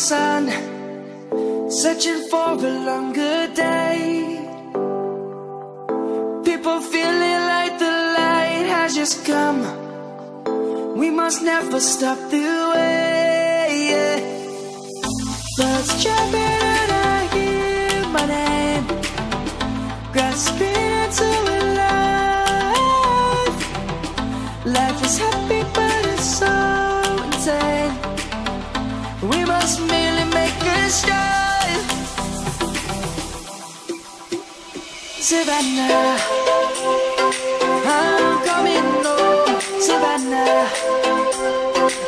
sun, searching for a longer day. People feeling like the light has just come. We must never stop the way. Yeah. Birds chirping and I hear my name, grasping into life. Life is happy, We must merely make a start. Savannah, I'm coming home. Savannah,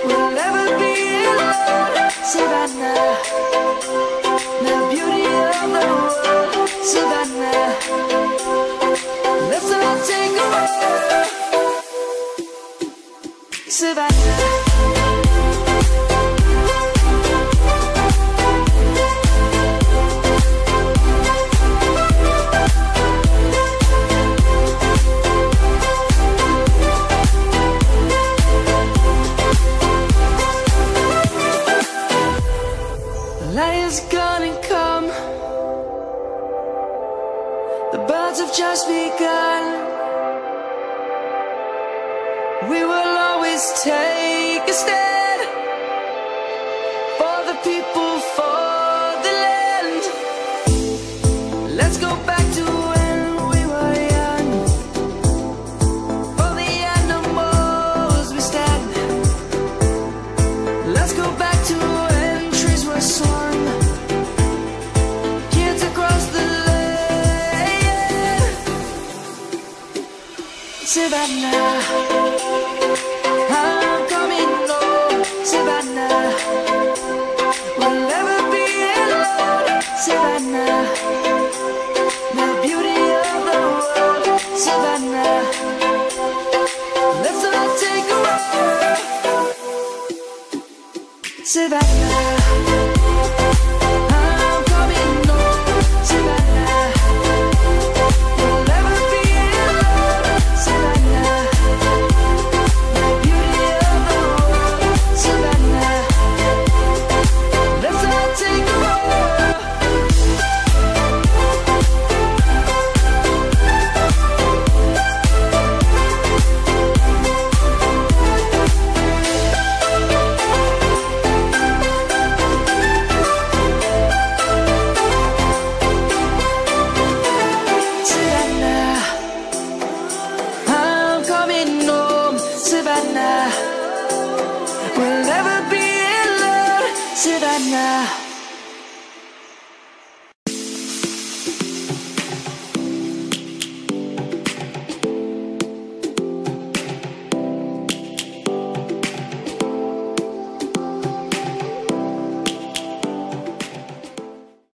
we'll never be alone. Savannah, Lion's gonna come. The birds have just begun. We will always take a stand for the people, for the land. Let's go back to when we were young. For the animals we stand. Let's go back to when trees were swung. Savannah. I'm coming home. We'll never be alone. The beauty of the world. Let's all take a walk, Savannah.